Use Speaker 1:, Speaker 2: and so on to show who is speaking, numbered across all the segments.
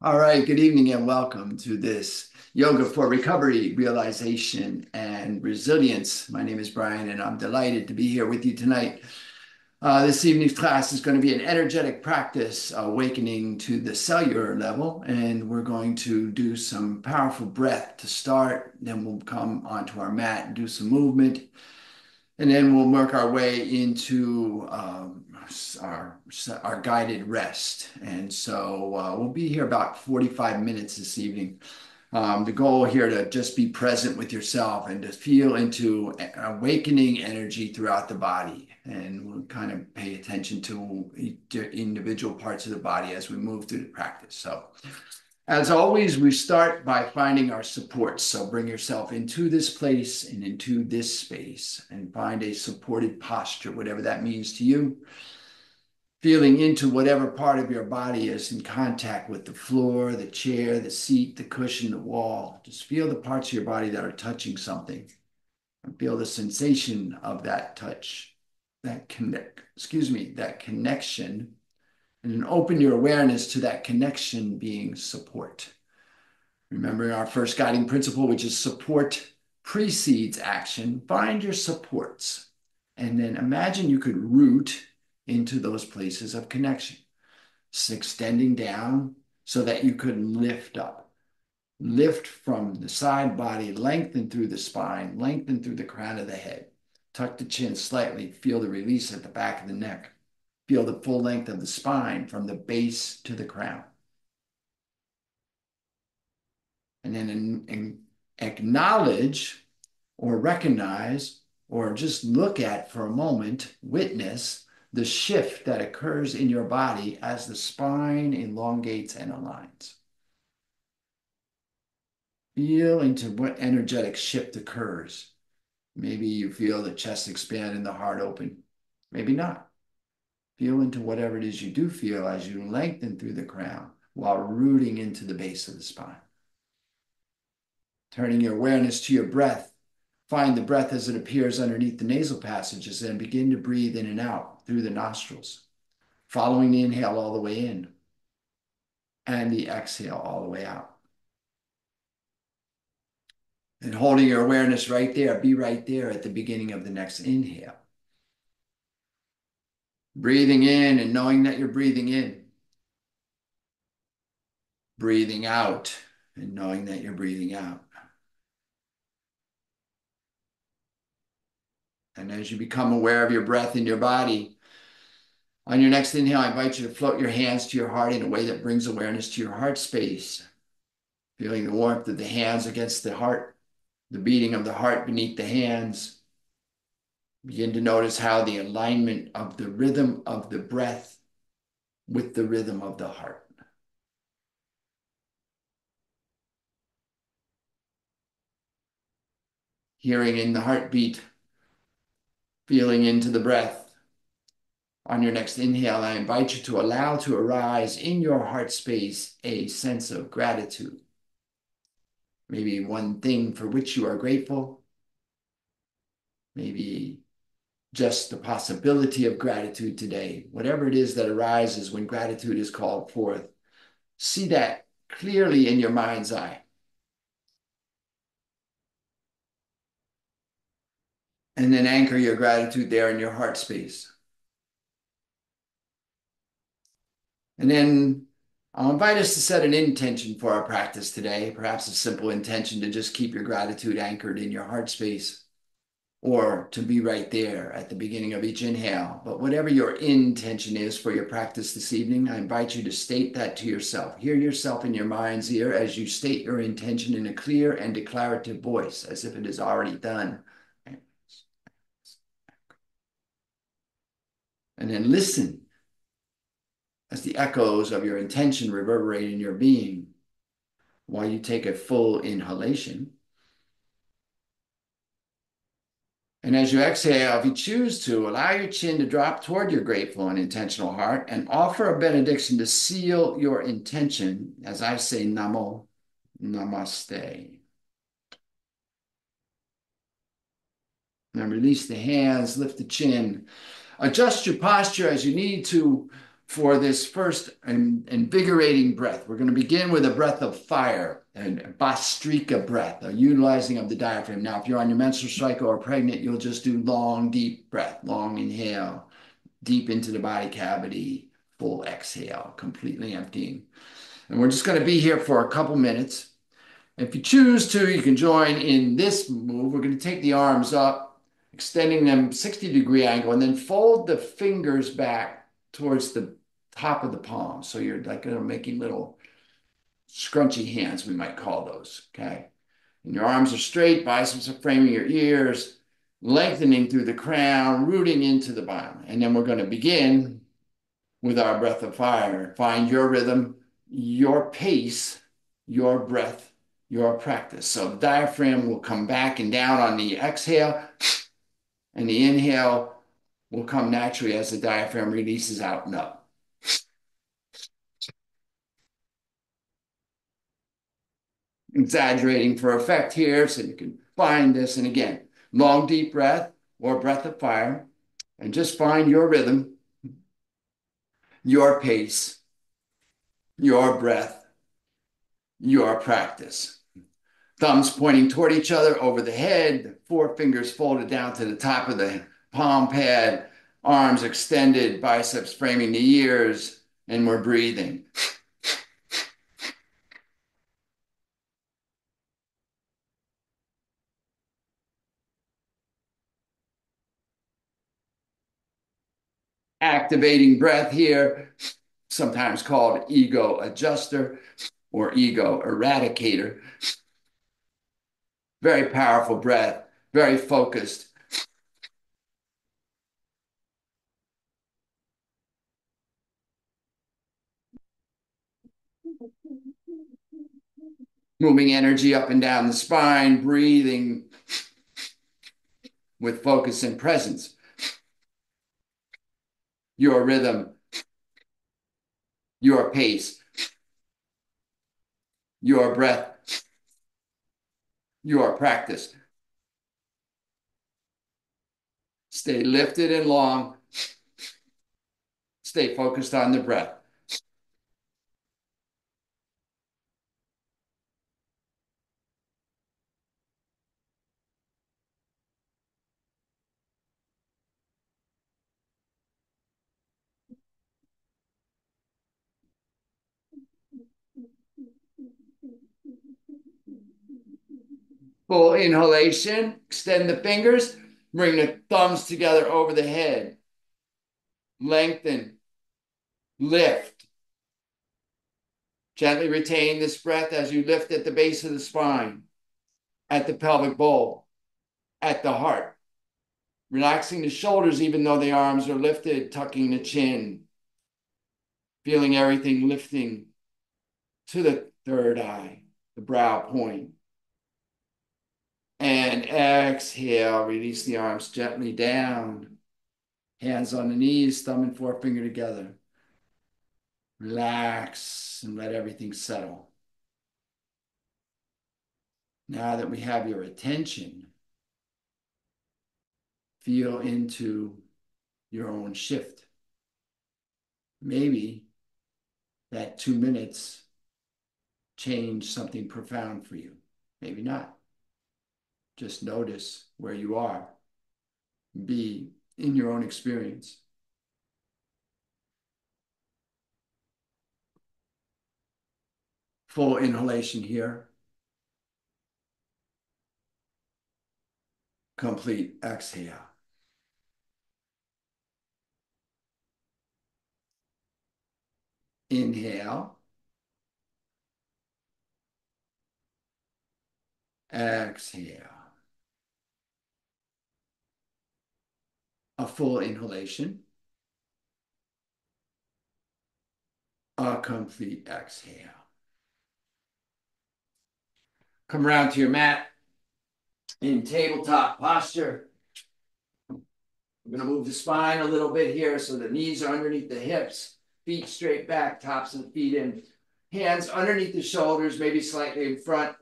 Speaker 1: All right, good evening and welcome to this Yoga for Recovery, Realization, and Resilience. My name is Brian, and I'm delighted to be here with you tonight. Uh, this evening's class is going to be an energetic practice, awakening to the cellular level, and we're going to do some powerful breath to start. Then we'll come onto our mat and do some movement, and then we'll work our way into um, our, our guided rest. And so uh, we'll be here about 45 minutes this evening. Um, the goal here to just be present with yourself and to feel into awakening energy throughout the body. And we'll kind of pay attention to individual parts of the body as we move through the practice. So as always, we start by finding our supports. So bring yourself into this place and into this space and find a supported posture, whatever that means to you. Feeling into whatever part of your body is in contact with the floor, the chair, the seat, the cushion, the wall. Just feel the parts of your body that are touching something and feel the sensation of that touch, that connect, excuse me, that connection and then open your awareness to that connection being support. Remembering our first guiding principle, which is support precedes action, find your supports. And then imagine you could root into those places of connection, extending down so that you could lift up. Lift from the side body, lengthen through the spine, lengthen through the crown of the head. Tuck the chin slightly, feel the release at the back of the neck. Feel the full length of the spine from the base to the crown. And then in, in acknowledge or recognize or just look at for a moment, witness the shift that occurs in your body as the spine elongates and aligns. Feel into what energetic shift occurs. Maybe you feel the chest expand and the heart open. Maybe not. Feel into whatever it is you do feel as you lengthen through the crown while rooting into the base of the spine. Turning your awareness to your breath, find the breath as it appears underneath the nasal passages and begin to breathe in and out through the nostrils, following the inhale all the way in and the exhale all the way out. And holding your awareness right there, be right there at the beginning of the next inhale. Breathing in and knowing that you're breathing in. Breathing out and knowing that you're breathing out. And as you become aware of your breath in your body, on your next inhale, I invite you to float your hands to your heart in a way that brings awareness to your heart space. Feeling the warmth of the hands against the heart, the beating of the heart beneath the hands Begin to notice how the alignment of the rhythm of the breath with the rhythm of the heart. Hearing in the heartbeat, feeling into the breath. On your next inhale, I invite you to allow to arise in your heart space a sense of gratitude. Maybe one thing for which you are grateful. Maybe just the possibility of gratitude today, whatever it is that arises when gratitude is called forth, see that clearly in your mind's eye. And then anchor your gratitude there in your heart space. And then I'll invite us to set an intention for our practice today, perhaps a simple intention to just keep your gratitude anchored in your heart space or to be right there at the beginning of each inhale. But whatever your intention is for your practice this evening, I invite you to state that to yourself. Hear yourself in your mind's ear as you state your intention in a clear and declarative voice, as if it is already done. And then listen as the echoes of your intention reverberate in your being while you take a full inhalation And as you exhale, if you choose to, allow your chin to drop toward your grateful and intentional heart and offer a benediction to seal your intention as I say Namo, Namaste. Now release the hands, lift the chin. Adjust your posture as you need to for this first invigorating breath. We're going to begin with a breath of fire and bhastrika breath, a utilizing of the diaphragm. Now, if you're on your menstrual cycle or pregnant, you'll just do long, deep breath, long inhale, deep into the body cavity, full exhale, completely emptying. And we're just going to be here for a couple minutes. If you choose to, you can join in this move. We're going to take the arms up, extending them 60 degree angle, and then fold the fingers back towards the top of the palm. So you're like you know, making little scrunchy hands, we might call those, okay? And your arms are straight, biceps are framing your ears, lengthening through the crown, rooting into the bottom. And then we're going to begin with our breath of fire. Find your rhythm, your pace, your breath, your practice. So the diaphragm will come back and down on the exhale, and the inhale will come naturally as the diaphragm releases out and up. Exaggerating for effect here so you can find this. And again, long, deep breath or breath of fire, and just find your rhythm, your pace, your breath, your practice. Thumbs pointing toward each other over the head, four fingers folded down to the top of the palm pad, arms extended, biceps framing the ears, and we're breathing. Activating breath here, sometimes called ego adjuster or ego eradicator. Very powerful breath, very focused. moving energy up and down the spine, breathing with focus and presence. Your rhythm, your pace, your breath, your practice. Stay lifted and long. Stay focused on the breath. Full inhalation, extend the fingers, bring the thumbs together over the head. Lengthen, lift. Gently retain this breath as you lift at the base of the spine, at the pelvic bowl, at the heart. Relaxing the shoulders even though the arms are lifted, tucking the chin. Feeling everything lifting to the third eye, the brow point. And exhale, release the arms gently down. Hands on the knees, thumb and forefinger together. Relax and let everything settle. Now that we have your attention, feel into your own shift. Maybe that two minutes changed something profound for you. Maybe not. Just notice where you are. Be in your own experience. Full inhalation here. Complete exhale. Inhale. Exhale. A full inhalation, a complete exhale. Come around to your mat in tabletop posture. We're going to move the spine a little bit here so the knees are underneath the hips, feet straight back, tops of feet in. Hands underneath the shoulders, maybe slightly in front,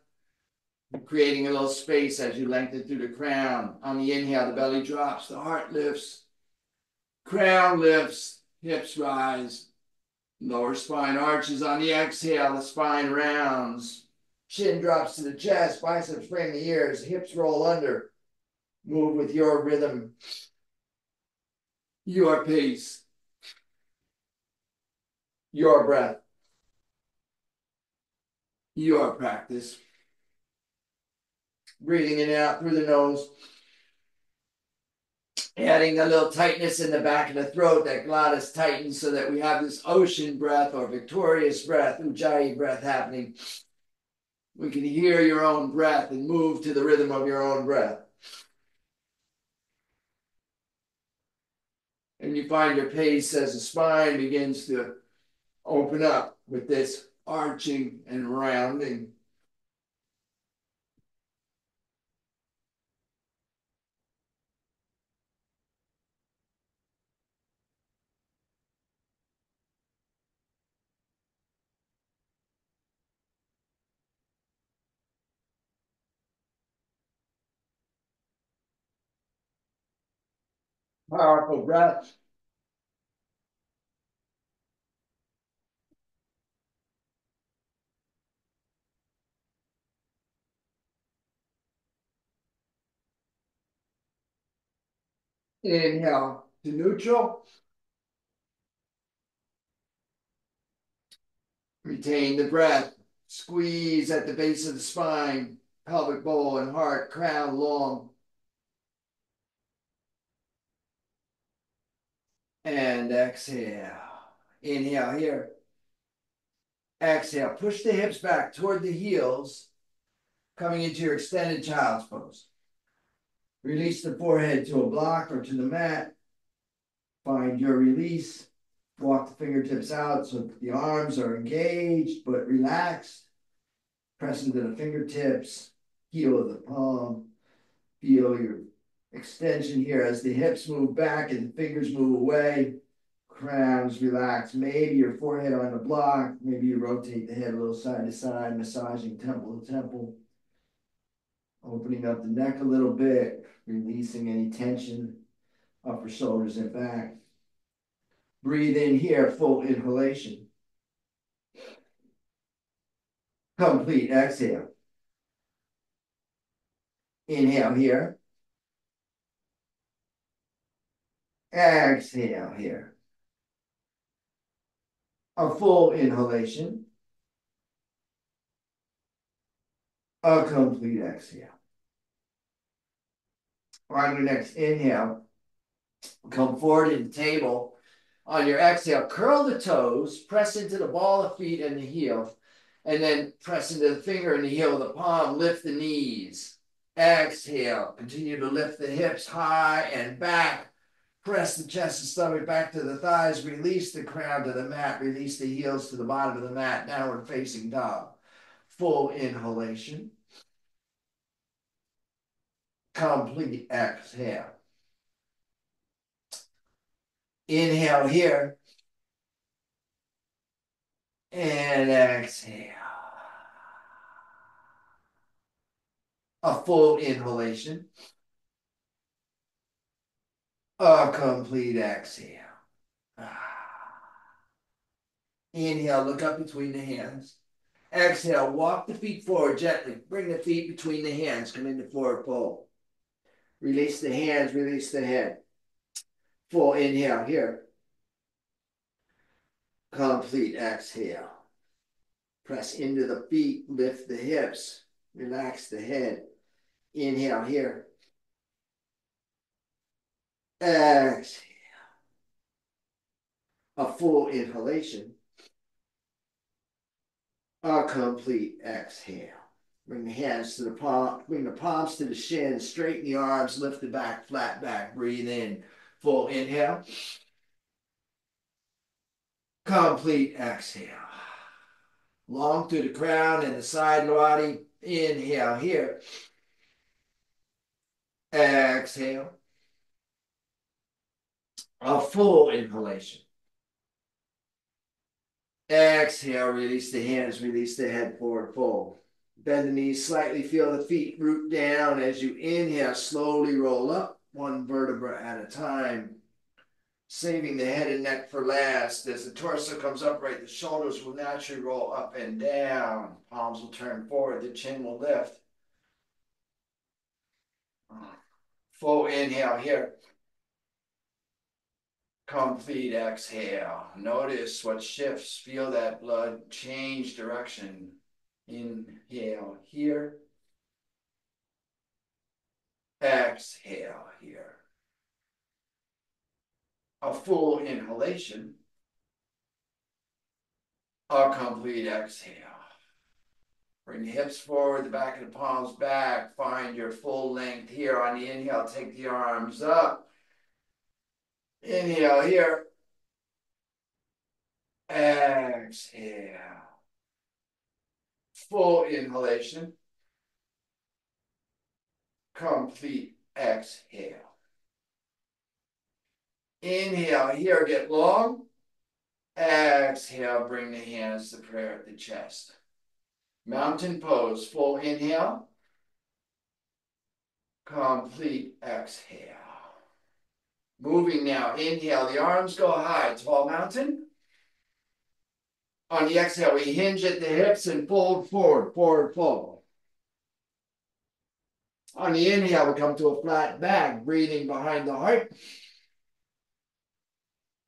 Speaker 1: creating a little space as you lengthen through the crown. On the inhale, the belly drops, the heart lifts, crown lifts, hips rise, Lower spine arches on the exhale, the spine rounds. Chin drops to the chest, biceps frame the ears, hips roll under. Move with your rhythm, your pace, your breath, your practice. Breathing in and out through the nose. Adding a little tightness in the back of the throat, that glottis tightens so that we have this ocean breath or victorious breath, ujjayi breath happening. We can hear your own breath and move to the rhythm of your own breath. And you find your pace as the spine begins to open up with this arching and rounding. Powerful breath. Inhale to neutral. Retain the breath. Squeeze at the base of the spine, pelvic bowl and heart, crown long. And exhale. Inhale here. Exhale. Push the hips back toward the heels, coming into your extended child's pose. Release the forehead to a block or to the mat. Find your release. Walk the fingertips out so the arms are engaged but relaxed. Press into the fingertips, heel of the palm. Feel your extension here as the hips move back and the fingers move away. Crowns relax. Maybe your forehead on the block. Maybe you rotate the head a little side to side, massaging temple to temple. Opening up the neck a little bit, releasing any tension, upper shoulders and back. Breathe in here, full inhalation. Complete exhale. Inhale here. Exhale here. A full inhalation. A complete exhale. On your next inhale, come forward in the table. On your exhale, curl the toes, press into the ball of feet and the heel, and then press into the finger and the heel of the palm, lift the knees. Exhale, continue to lift the hips high and back. Press the chest and stomach back to the thighs. Release the crown to the mat. Release the heels to the bottom of the mat. Downward facing dog. Full inhalation. Complete exhale. Inhale here. And exhale. A full inhalation. A complete exhale. Ah. Inhale, look up between the hands. Exhale, walk the feet forward gently. Bring the feet between the hands. Come into forward fold. Release the hands, release the head. Full inhale here. Complete exhale. Press into the feet, lift the hips, relax the head. Inhale here. Exhale. A full inhalation. A complete exhale. Bring the hands to the palm, bring the palms to the shin, straighten the arms, lift the back, flat back, breathe in. Full inhale. Complete exhale. Long through the crown and the side body. Inhale here. Exhale a full inhalation. Exhale, release the hands, release the head forward, fold. Bend the knees slightly, feel the feet root down as you inhale, slowly roll up one vertebra at a time. saving the head and neck for last. As the torso comes upright, the shoulders will naturally roll up and down. Palms will turn forward, the chin will lift. Full inhale here. Complete exhale. Notice what shifts. Feel that blood change direction. Inhale here. Exhale here a full inhalation, a complete exhale. Bring the hips forward, the back of the palms back. Find your full length here. On the inhale, take the arms up. Inhale here. Exhale. Full inhalation. Complete exhale. Inhale here, get long. Exhale, bring the hands to prayer at the chest. Mountain pose, full inhale. Complete exhale. Moving now, inhale, the arms go high, tall mountain. On the exhale, we hinge at the hips and fold forward, forward fold. On the inhale, we come to a flat back, breathing behind the heart.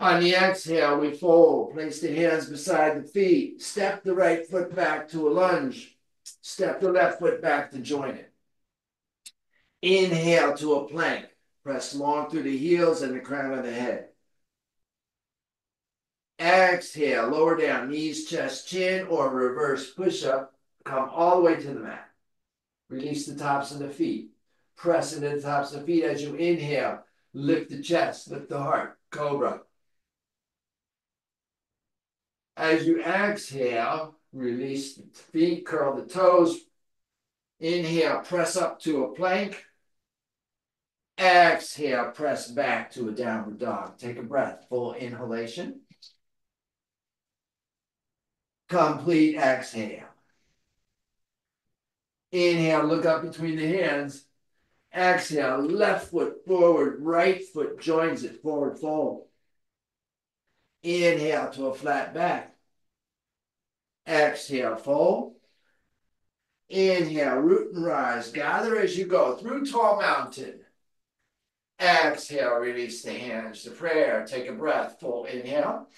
Speaker 1: On the exhale, we fold. Place the hands beside the feet. Step the right foot back to a lunge. Step the left foot back to join it. Inhale to a plank. Press long through the heels and the crown of the head. Exhale, lower down, knees, chest, chin, or reverse push up. Come all the way to the mat. Release the tops of the feet. Press into the tops of the feet as you inhale. Lift the chest, lift the heart. Cobra. As you exhale, release the feet, curl the toes. Inhale, press up to a plank. Exhale, press back to a downward dog. Take a breath, full inhalation. Complete exhale. Inhale, look up between the hands. Exhale, left foot forward, right foot joins it, forward fold. Inhale to a flat back. Exhale, fold. Inhale, root and rise. Gather as you go through tall mountain. Exhale, release the hands to prayer. Take a breath. Full inhale.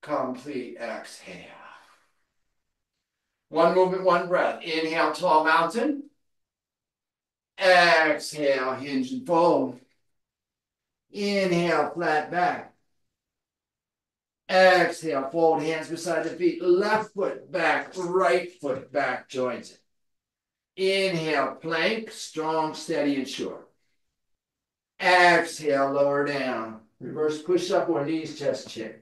Speaker 1: Complete exhale. One movement, one breath. Inhale, tall mountain. Exhale, hinge and fold. Inhale, flat back. Exhale, fold hands beside the feet. Left foot back, right foot back, joins it. Inhale, plank, strong, steady, and short. Exhale, lower down. Reverse push up or knees, chest, chin.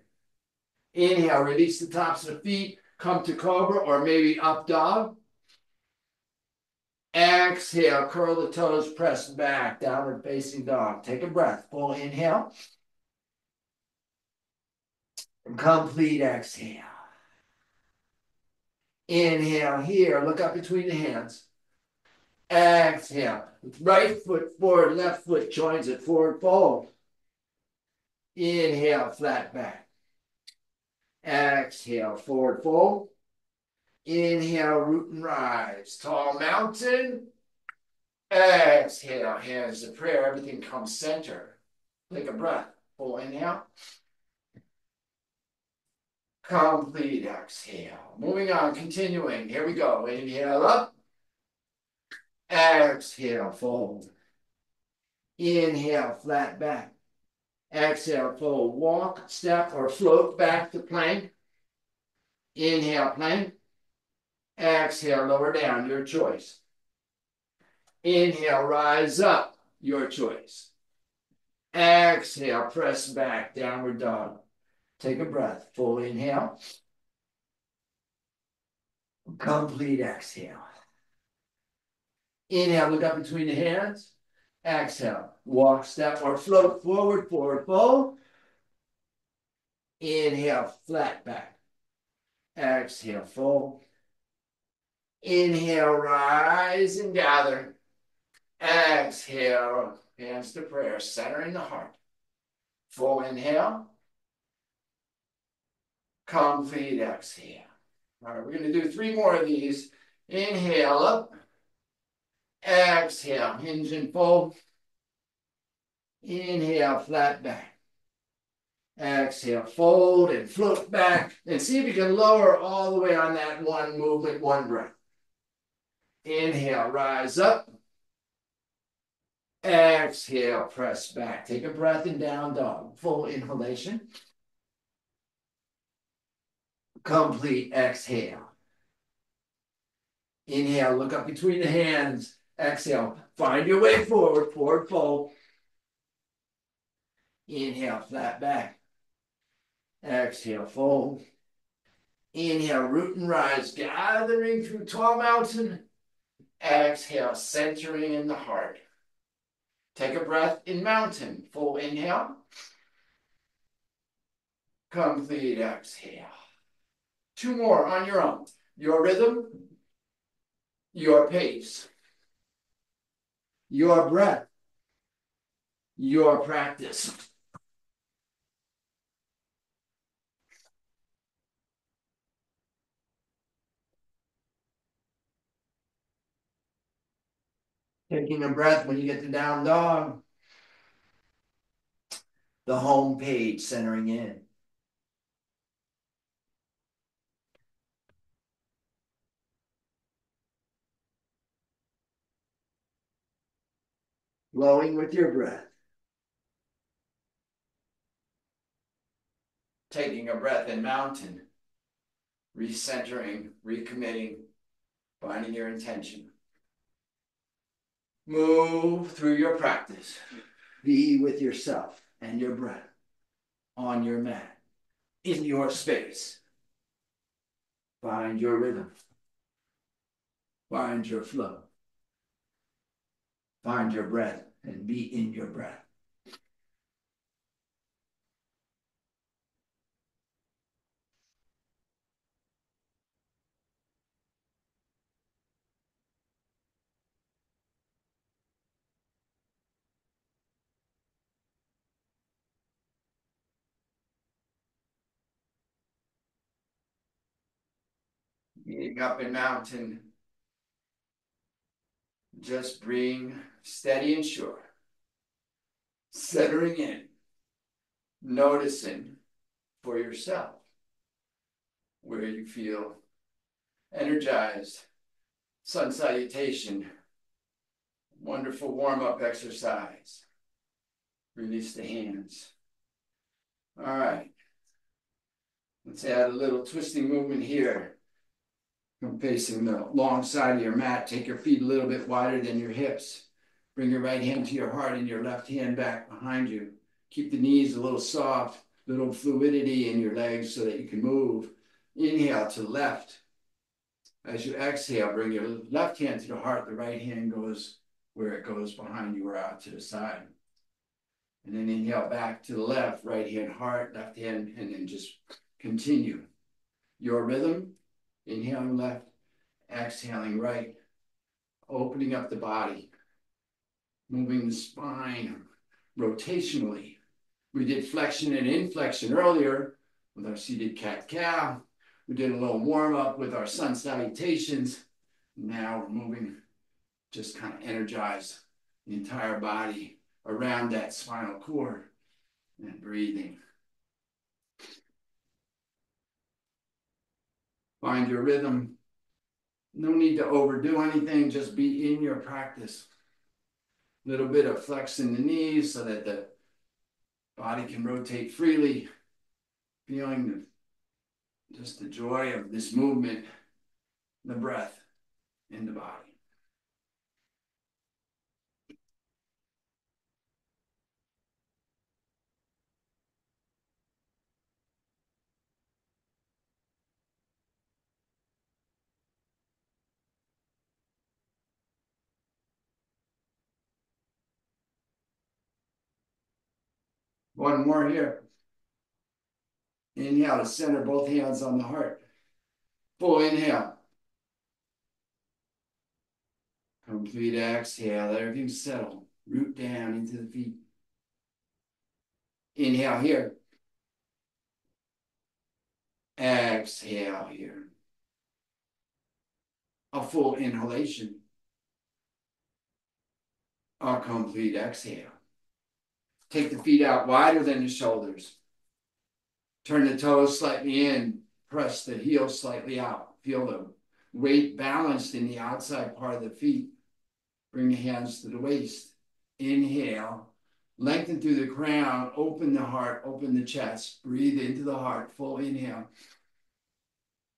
Speaker 1: Inhale, release the tops of the feet. Come to cobra or maybe up dog. Exhale, curl the toes, press back, downward facing dog. Take a breath. Full inhale. And Complete exhale. Inhale here, look up between the hands. Exhale, right foot forward, left foot joins it, forward fold. Inhale, flat back. Exhale, forward fold. Inhale, root and rise. Tall mountain. Exhale, hands to prayer. Everything comes center. Take a breath. Full inhale. Complete exhale. Moving on, continuing. Here we go. Inhale up. Exhale, fold. Inhale, flat back. Exhale, fold. Walk, step, or float back to plank. Inhale, plank. Exhale, lower down, your choice. Inhale, rise up, your choice. Exhale, press back, downward dog. Take a breath, full inhale. Complete exhale. Inhale, look up between the hands. Exhale, walk, step, or float forward, forward fold. Inhale, flat back. Exhale, fold. Inhale, rise and gather. Exhale, hands to prayer, centering the heart. Full inhale. Complete exhale. All right, we're going to do three more of these. Inhale up. Exhale, hinge and fold. Inhale, flat back. Exhale, fold and float back. And see if you can lower all the way on that one movement, one breath. Inhale, rise up. Exhale, press back. Take a breath in down dog. Full inhalation. Complete exhale. Inhale, look up between the hands. Exhale, find your way forward, forward fold. Inhale, flat back. Exhale, fold. Inhale, root and rise, gathering through tall mountain. Exhale, centering in the heart. Take a breath in mountain. Full inhale. Complete exhale. Two more on your own. Your rhythm, your pace, your breath, your practice. Taking a breath when you get to down dog. The home page centering in. Flowing with your breath. Taking a breath in mountain. Recentering, recommitting, finding your intention. Move through your practice. Be with yourself and your breath on your mat, in your space. Find your rhythm. Find your flow. Find your breath and be in your breath. Meeting up in mountain. Just bring steady and sure. Centering in. Noticing for yourself where you feel energized. Sun salutation. Wonderful warm up exercise. Release the hands. All right. Let's add a little twisting movement here. From facing the long side of your mat, take your feet a little bit wider than your hips. Bring your right hand to your heart and your left hand back behind you. Keep the knees a little soft, little fluidity in your legs so that you can move. Inhale to left. As you exhale, bring your left hand to the heart. The right hand goes where it goes behind you or out to the side. And then inhale back to the left, right hand heart, left hand, and then just continue. Your rhythm, Inhaling left, exhaling right, opening up the body, moving the spine rotationally. We did flexion and inflection earlier with our seated cat cow. We did a little warm up with our sun salutations. Now we're moving, just kind of energize the entire body around that spinal cord and breathing. Find your rhythm. No need to overdo anything, just be in your practice. Little bit of flex in the knees so that the body can rotate freely, feeling the, just the joy of this movement, the breath in the body. One more here. Inhale to center both hands on the heart. Full inhale. Complete exhale. Everything settle. Root down into the feet. Inhale here. Exhale here. A full inhalation. A complete exhale. Take the feet out wider than the shoulders. Turn the toes slightly in. Press the heels slightly out. Feel the weight balanced in the outside part of the feet. Bring the hands to the waist. Inhale. Lengthen through the crown. Open the heart. Open the chest. Breathe into the heart. Full inhale.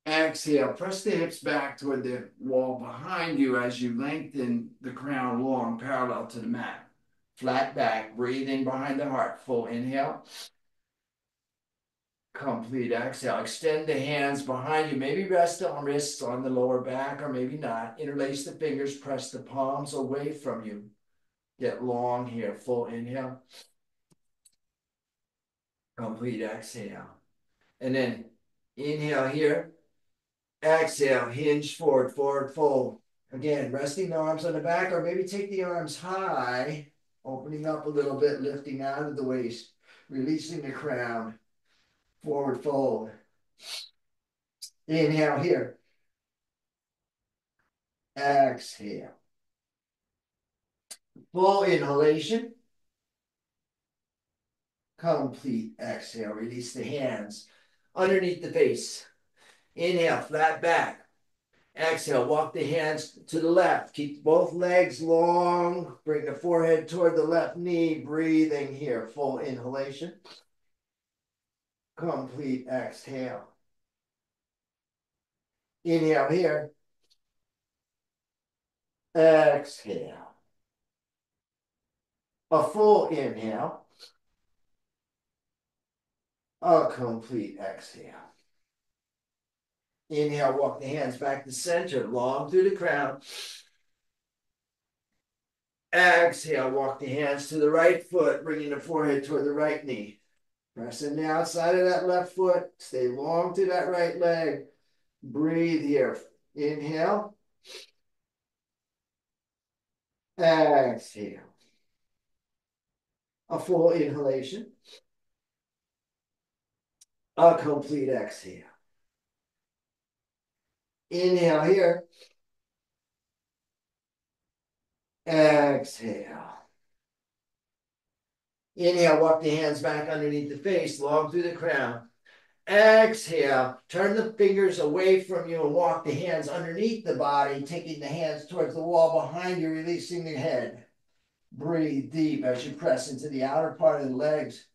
Speaker 1: Exhale. Press the hips back toward the wall behind you as you lengthen the crown long, parallel to the mat. Flat back. Breathe in behind the heart. Full inhale. Complete exhale. Extend the hands behind you. Maybe rest on wrists on the lower back, or maybe not. Interlace the fingers. Press the palms away from you. Get long here. Full inhale. Complete exhale. And then inhale here. Exhale. Hinge forward, forward fold. Again, resting the arms on the back, or maybe take the arms high, opening up a little bit, lifting out of the waist, releasing the crown. Forward fold. Inhale here. Exhale. Full inhalation. Complete exhale. Release the hands underneath the face. Inhale, flat back. Exhale, walk the hands to the left. Keep both legs long. Bring the forehead toward the left knee. Breathing here. Full inhalation. Complete exhale. Inhale here. Exhale a full inhale, a complete exhale. Inhale, walk the hands back to center, long through the crown. Exhale, walk the hands to the right foot, bringing the forehead toward the right knee. Pressing the outside of that left foot. Stay long to that right leg. Breathe here. Inhale. Exhale a full inhalation, a complete exhale. Inhale here. Exhale. Inhale, walk the hands back underneath the face, long through the crown. Exhale, turn the fingers away from you and walk the hands underneath the body, taking the hands towards the wall behind you, releasing the head. Breathe deep as you press into the outer part of the legs.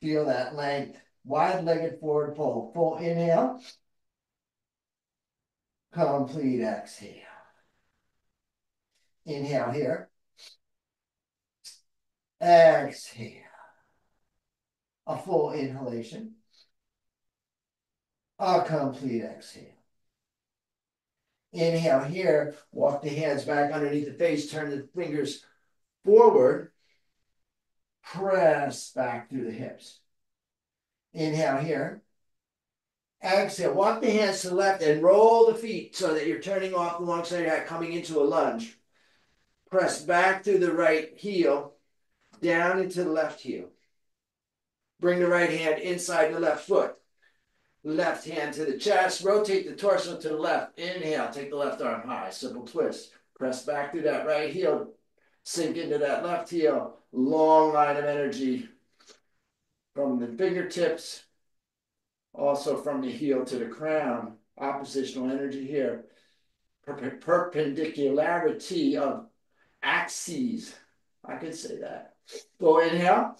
Speaker 1: Feel that length. Wide-legged forward fold. Full inhale. Complete exhale. Inhale here. Exhale. A full inhalation. A complete exhale. Inhale here. Walk the hands back underneath the face. Turn the fingers forward, press back through the hips. Inhale here. Exhale, walk the hands to the left and roll the feet so that you're turning off the long side out, coming into a lunge. Press back through the right heel, down into the left heel. Bring the right hand inside the left foot. Left hand to the chest. Rotate the torso to the left. Inhale, take the left arm high. Simple twist. Press back through that right heel. Sink into that left heel. Long line of energy from the fingertips, also from the heel to the crown. Oppositional energy here. Perpendicularity of axes. I could say that. Go inhale.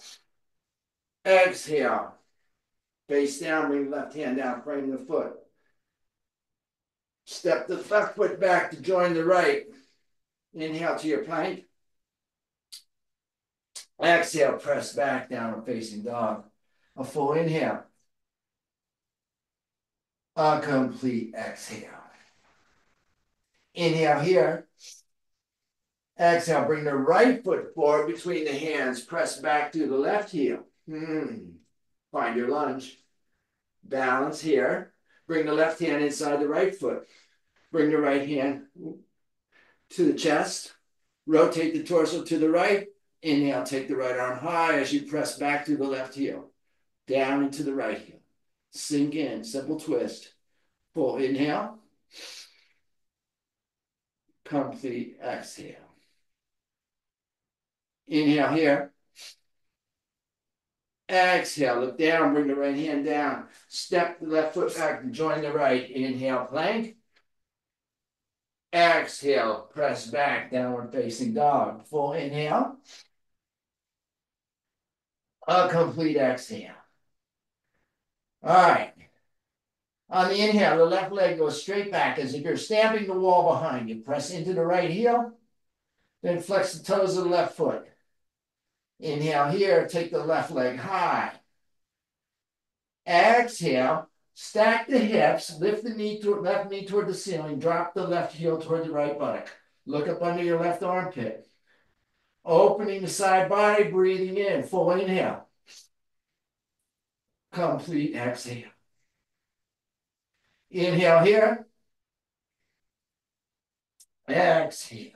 Speaker 1: Exhale. Face down, bring left hand down, frame the foot. Step the left foot back to join the right. Inhale to your plank. Exhale, press back, downward facing dog. A full inhale. A complete exhale. Inhale here. Exhale, bring the right foot forward between the hands. Press back to the left heel. Hmm. Find your lunge. Balance here. Bring the left hand inside the right foot. Bring the right hand to the chest. Rotate the torso to the right Inhale, take the right arm high as you press back through the left heel. Down into the right heel. Sink in, simple twist. Full inhale. Complete exhale. Inhale here. Exhale, look down, bring the right hand down. Step the left foot back and join the right. Inhale, plank. Exhale, press back, downward facing dog. Full inhale. A complete exhale. All right. On the inhale, the left leg goes straight back as if you're stamping the wall behind you. Press into the right heel, then flex the toes of the left foot. Inhale here, take the left leg high. Exhale, stack the hips, lift the knee toward, left knee toward the ceiling, drop the left heel toward the right buttock. Look up under your left armpit. Opening the side body, breathing in, full inhale. Complete exhale. Inhale here. Exhale.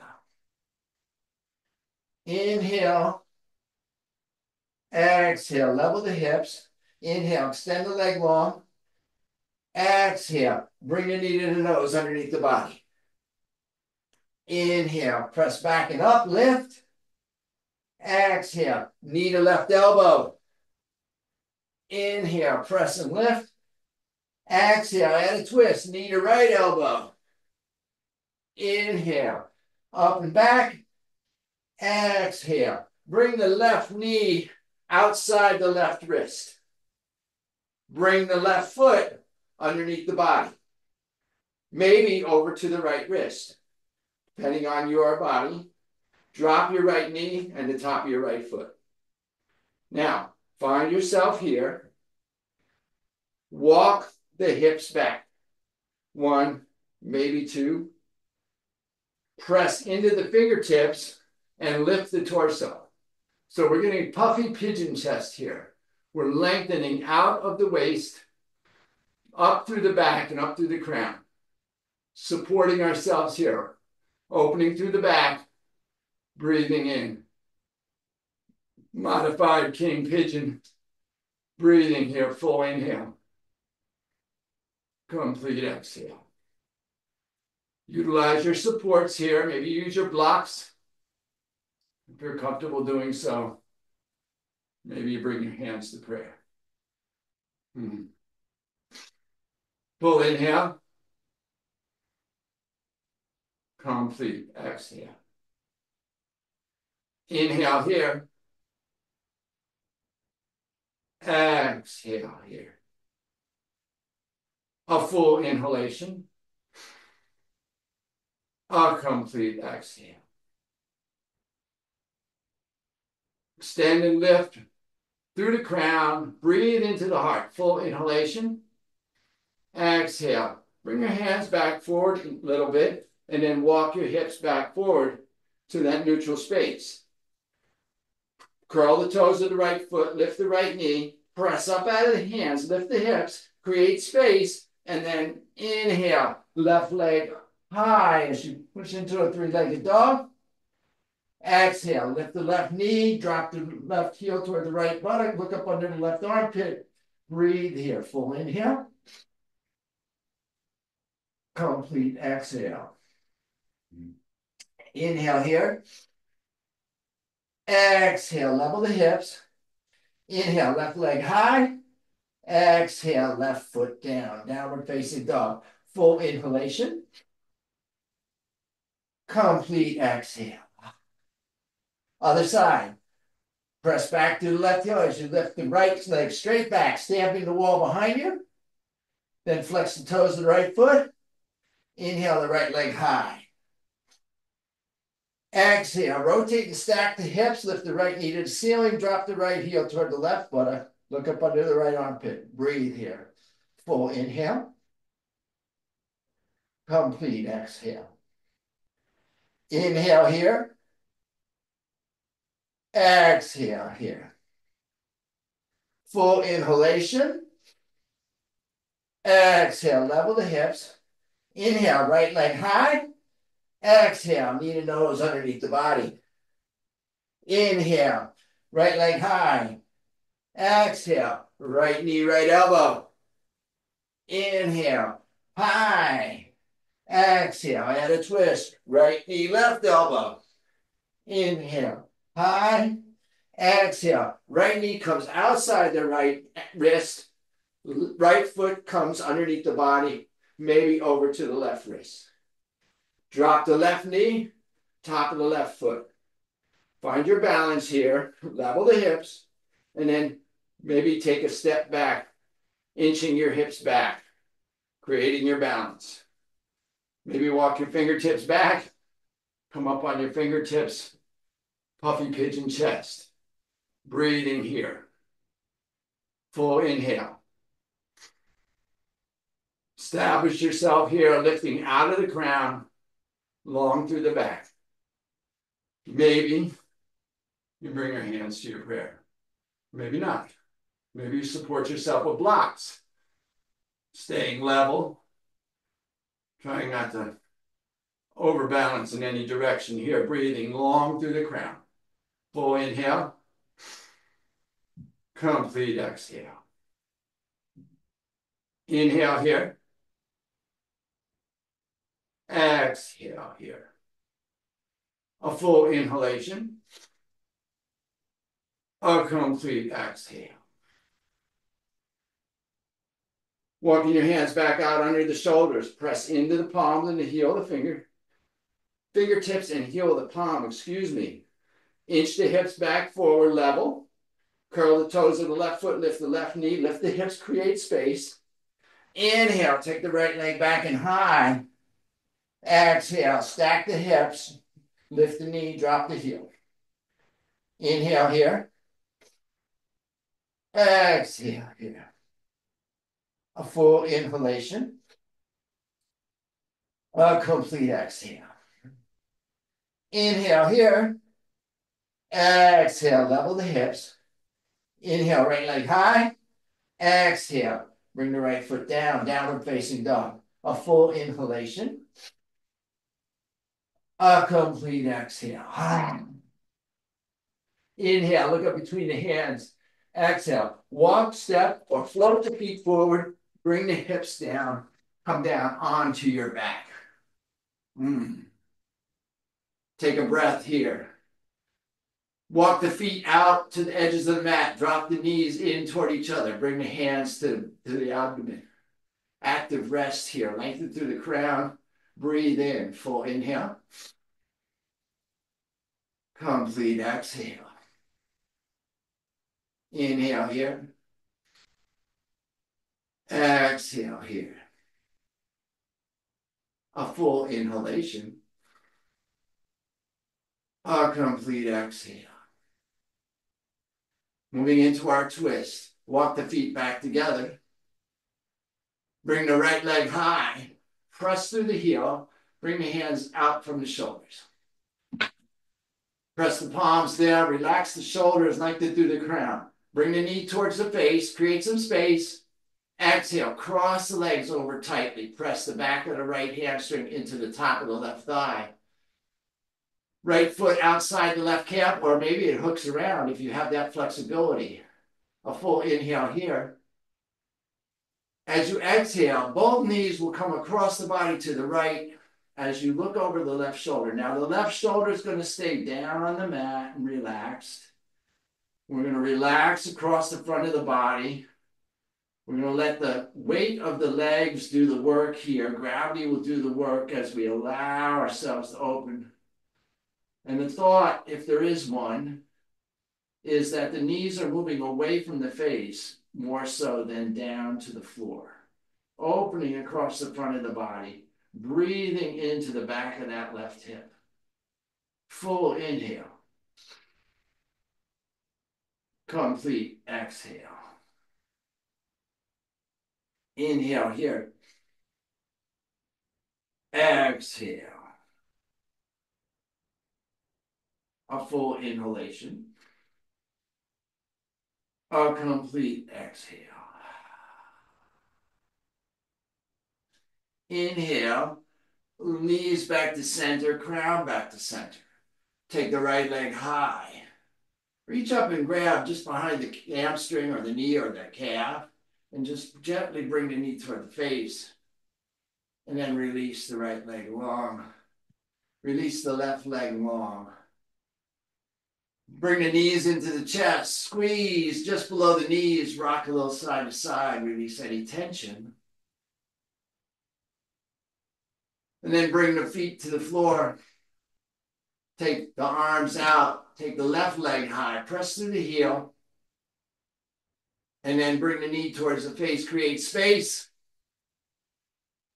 Speaker 1: Inhale. Exhale, level the hips. Inhale, extend the leg long. Exhale, bring the knee to the nose underneath the body. Inhale, press back and up, lift. Exhale, knee to left elbow. Inhale, press and lift. Exhale, add a twist, knee to right elbow. Inhale, up and back. Exhale, bring the left knee outside the left wrist. Bring the left foot underneath the body. Maybe over to the right wrist, depending on your body. Drop your right knee and the top of your right foot. Now, find yourself here. Walk the hips back. One, maybe two. Press into the fingertips and lift the torso. So we're getting puffy pigeon chest here. We're lengthening out of the waist, up through the back and up through the crown. Supporting ourselves here. Opening through the back, breathing in. Modified king pigeon. Breathing here, full inhale. Complete exhale. Utilize your supports here. Maybe use your blocks if you're comfortable doing so. Maybe you bring your hands to prayer. Hmm. Full inhale. Complete exhale. Inhale here. Exhale here. A full inhalation. A complete exhale. Extend and lift through the crown. Breathe into the heart. Full inhalation. Exhale. Bring your hands back forward a little bit and then walk your hips back forward to that neutral space. Curl the toes of the right foot, lift the right knee, press up out of the hands, lift the hips, create space, and then inhale, left leg high as you push into a three-legged dog. Exhale, lift the left knee, drop the left heel toward the right buttock, look up under the left armpit. Breathe here, full inhale. Complete exhale. Inhale here. Exhale, level the hips. Inhale, left leg high. Exhale, left foot down, downward facing dog. Full inhalation. Complete exhale. Other side. Press back to the left heel as you lift the right leg straight back, stamping the wall behind you. Then flex the toes of the right foot. Inhale the right leg high. Exhale, rotate and stack the hips, lift the right knee to the ceiling, drop the right heel toward the left buttock, look up under the right armpit. Breathe here. Full inhale. Complete exhale. Inhale here. Exhale here. Full inhalation. Exhale, level the hips. Inhale, right leg high. Exhale, knee to nose underneath the body. Inhale, right leg high. Exhale, right knee, right elbow. Inhale, high. Exhale, add a twist. Right knee, left elbow. Inhale, high. Exhale, right knee comes outside the right wrist. Right foot comes underneath the body, maybe over to the left wrist. Drop the left knee, top of the left foot. Find your balance here, level the hips, and then maybe take a step back, inching your hips back, creating your balance. Maybe walk your fingertips back, come up on your fingertips, puffy pigeon chest. Breathing here. Full inhale. Establish yourself here, lifting out of the crown, long through the back. Maybe you bring your hands to your prayer. Maybe not. Maybe you support yourself with blocks. Staying level. Trying not to overbalance in any direction here. Breathing long through the crown. Full inhale. Complete exhale. Inhale here. Exhale here. A full inhalation. A complete exhale. Walking your hands back out under the shoulders. Press into the palms and the heel of the finger. Fingertips and heel of the palm, excuse me. Inch the hips back forward level. Curl the toes of the left foot, lift the left knee, lift the hips, create space. Inhale, take the right leg back and high. Exhale, stack the hips, lift the knee, drop the heel. Inhale here. Exhale here. A full inhalation. A complete exhale. Inhale here. Exhale, level the hips. Inhale, right leg high. Exhale, bring the right foot down, downward facing dog. A full inhalation. A complete exhale. Inhale, look up between the hands. Exhale, walk, step, or float the feet forward. Bring the hips down. Come down onto your back. Mm. Take a breath here. Walk the feet out to the edges of the mat. Drop the knees in toward each other. Bring the hands to, to the abdomen. Active rest here. Lengthen through the crown. Breathe in. Full inhale. Complete exhale. Inhale here. Exhale here. A full inhalation. A complete exhale. Moving into our twist. Walk the feet back together. Bring the right leg high. Press through the heel. Bring the hands out from the shoulders. Press the palms there. Relax the shoulders, like lengthen through the crown. Bring the knee towards the face. Create some space. Exhale. Cross the legs over tightly. Press the back of the right hamstring into the top of the left thigh right foot outside the left calf, or maybe it hooks around if you have that flexibility. A full inhale here. As you exhale, both knees will come across the body to the right as you look over the left shoulder. Now, the left shoulder is going to stay down on the mat and relaxed. We're going to relax across the front of the body. We're going to let the weight of the legs do the work here. Gravity will do the work as we allow ourselves to open and the thought, if there is one, is that the knees are moving away from the face more so than down to the floor, opening across the front of the body, breathing into the back of that left hip. Full inhale. Complete exhale. Inhale here. Exhale. a full inhalation, a complete exhale. Inhale, knees back to center, crown back to center. Take the right leg high. Reach up and grab just behind the hamstring or the knee or the calf and just gently bring the knee toward the face. And then release the right leg long. Release the left leg long. Bring the knees into the chest. Squeeze just below the knees. Rock a little side to side. Release any tension. And then bring the feet to the floor. Take the arms out. Take the left leg high. Press through the heel. And then bring the knee towards the face. Create space.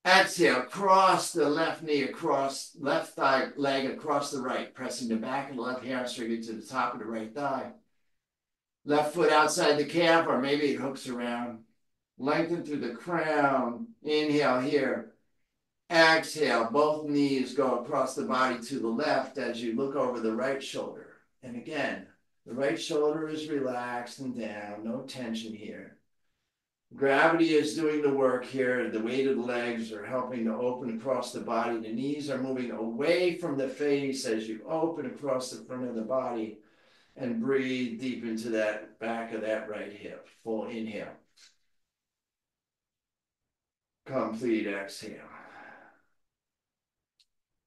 Speaker 1: Exhale, cross the left knee across, left thigh leg across the right, pressing the back of the left hamstring into the top of the right thigh. Left foot outside the calf, or maybe it hooks around. Lengthen through the crown. Inhale here. Exhale, both knees go across the body to the left as you look over the right shoulder. And again, the right shoulder is relaxed and down, no tension here. Gravity is doing the work here. The weight of the legs are helping to open across the body. The knees are moving away from the face as you open across the front of the body and breathe deep into that back of that right hip. Full inhale. Complete exhale.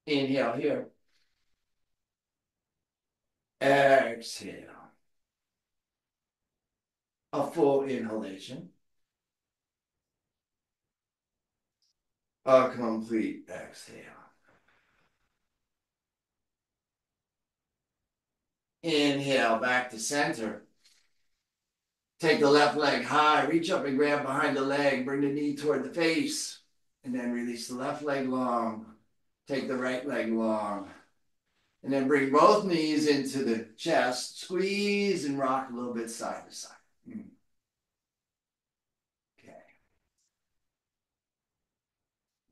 Speaker 1: Inhale here. Exhale. A full inhalation. A complete exhale. Inhale back to center. Take the left leg high, reach up and grab behind the leg, bring the knee toward the face, and then release the left leg long. Take the right leg long. And then bring both knees into the chest, squeeze and rock a little bit side to side. Mm.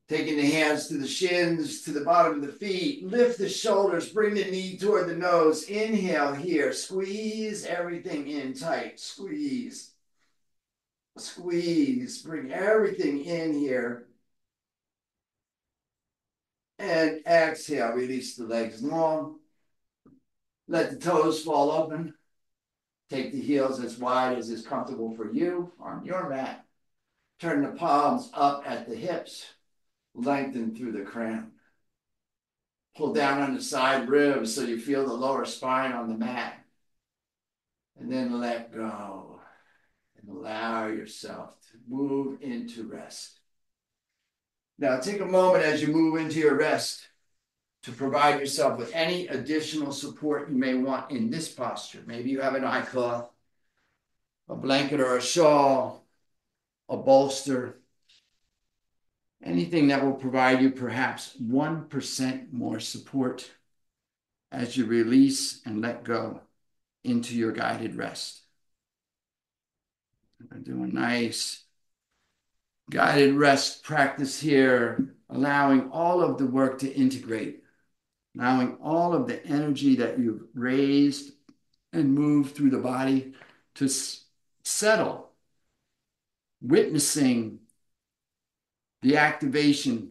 Speaker 1: Taking the hands to the shins, to the bottom of the feet. Lift the shoulders, bring the knee toward the nose. Inhale here. Squeeze everything in tight. Squeeze. Squeeze. Bring everything in here. And exhale. Release the legs long. Let the toes fall open. Take the heels as wide as is comfortable for you on your mat. Turn the palms up at the hips lengthen through the crown. Pull down on the side ribs so you feel the lower spine on the mat. And then let go and allow yourself to move into rest. Now, take a moment as you move into your rest to provide yourself with any additional support you may want in this posture. Maybe you have an eye cloth, a blanket or a shawl, a bolster, anything that will provide you perhaps 1% more support as you release and let go into your guided rest. I'm do a nice guided rest practice here, allowing all of the work to integrate, allowing all of the energy that you've raised and moved through the body to settle, witnessing the activation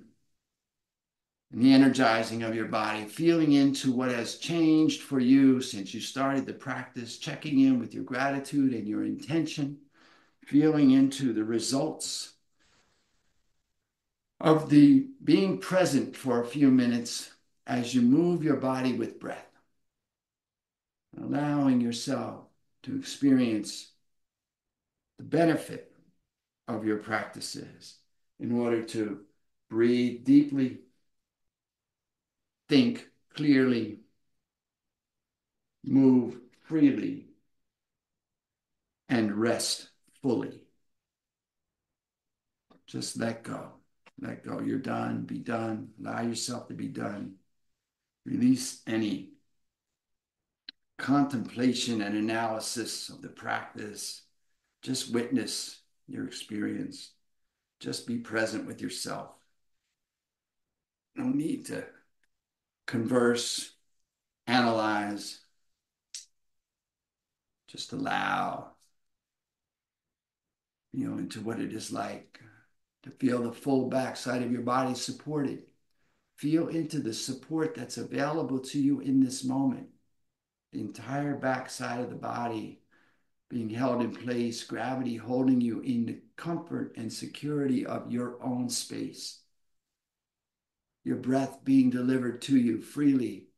Speaker 1: and the energizing of your body, feeling into what has changed for you since you started the practice, checking in with your gratitude and your intention, feeling into the results of the being present for a few minutes as you move your body with breath, allowing yourself to experience the benefit of your practices in order to breathe deeply, think clearly, move freely, and rest fully. Just let go. Let go. You're done. Be done. Allow yourself to be done. Release any contemplation and analysis of the practice. Just witness your experience. Just be present with yourself. No need to converse, analyze. Just allow, you know, into what it is like to feel the full backside of your body supported. Feel into the support that's available to you in this moment. the entire backside of the body being held in place, gravity holding you in the comfort and security of your own space. Your breath being delivered to you freely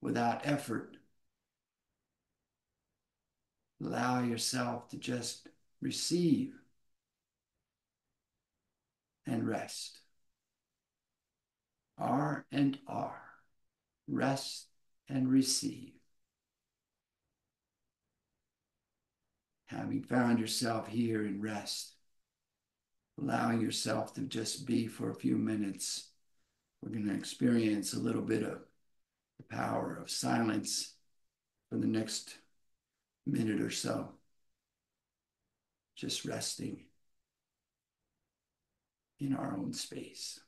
Speaker 1: without effort. Allow yourself to just receive and rest. R and R. Rest and receive. Having found yourself here in rest, allowing yourself to just be for a few minutes, we're going to experience a little bit of the power of silence for the next minute or so. Just resting in our own space.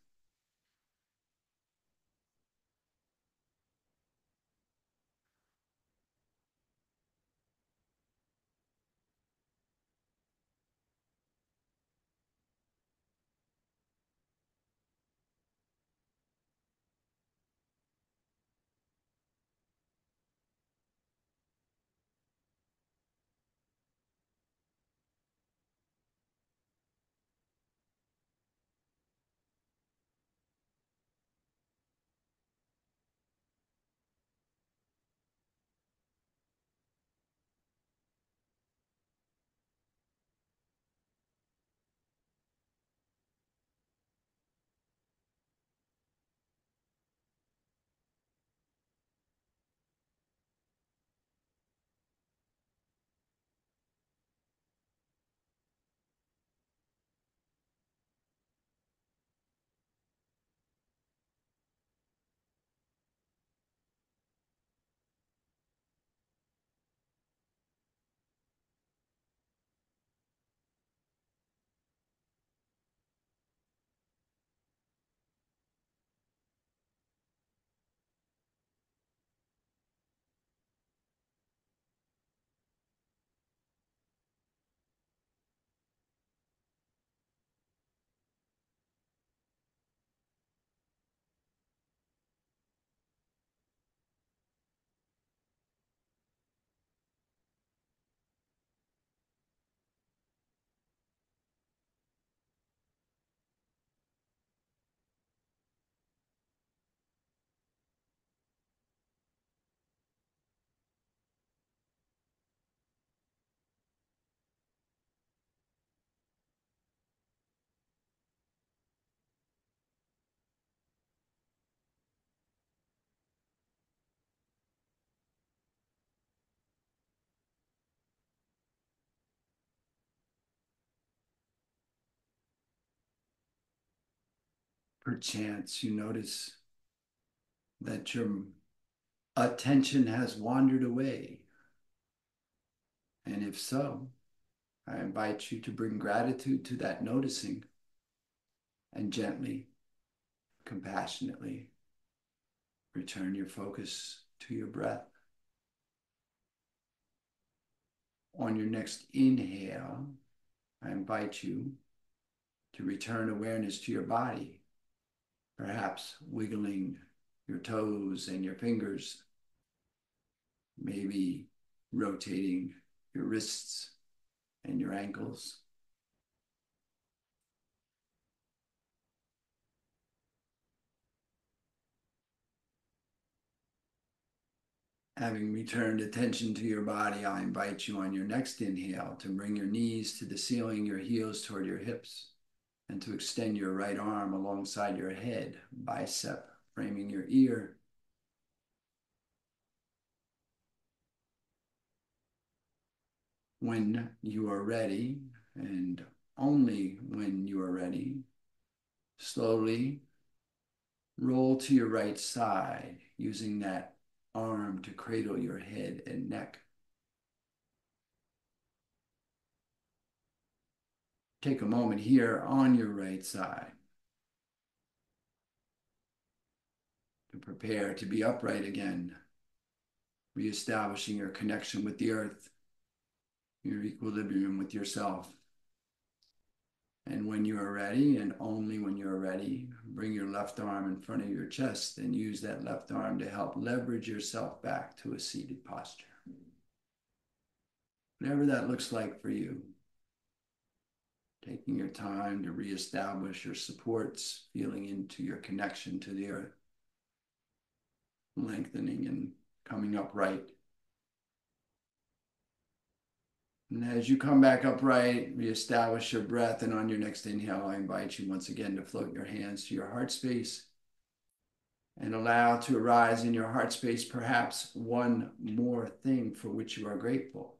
Speaker 1: Perchance you notice that your attention has wandered away. And if so, I invite you to bring gratitude to that noticing and gently, compassionately return your focus to your breath. On your next inhale, I invite you to return awareness to your body perhaps wiggling your toes and your fingers, maybe rotating your wrists and your ankles. Having returned attention to your body, I invite you on your next inhale to bring your knees to the ceiling, your heels toward your hips and to extend your right arm alongside your head, bicep framing your ear. When you are ready, and only when you are ready, slowly roll to your right side using that arm to cradle your head and neck. Take a moment here on your right side to prepare to be upright again, reestablishing your connection with the earth, your equilibrium with yourself. And when you are ready, and only when you are ready, bring your left arm in front of your chest and use that left arm to help leverage yourself back to a seated posture. Whatever that looks like for you. Taking your time to reestablish your supports, feeling into your connection to the earth, lengthening and coming upright. And as you come back upright, reestablish your breath. And on your next inhale, I invite you once again to float your hands to your heart space and allow to arise in your heart space perhaps one more thing for which you are grateful.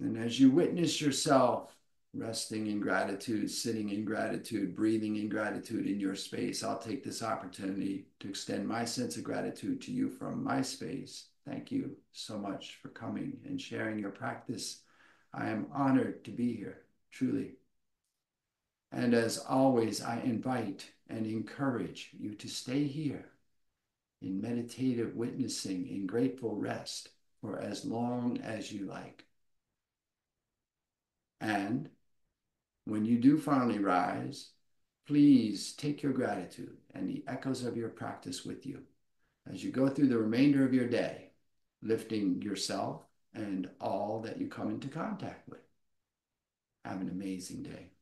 Speaker 1: And as you witness yourself resting in gratitude, sitting in gratitude, breathing in gratitude in your space, I'll take this opportunity to extend my sense of gratitude to you from my space Thank you so much for coming and sharing your practice. I am honored to be here, truly. And as always, I invite and encourage you to stay here in meditative witnessing, in grateful rest for as long as you like. And when you do finally rise, please take your gratitude and the echoes of your practice with you as you go through the remainder of your day lifting yourself and all that you come into contact with. Have an amazing day.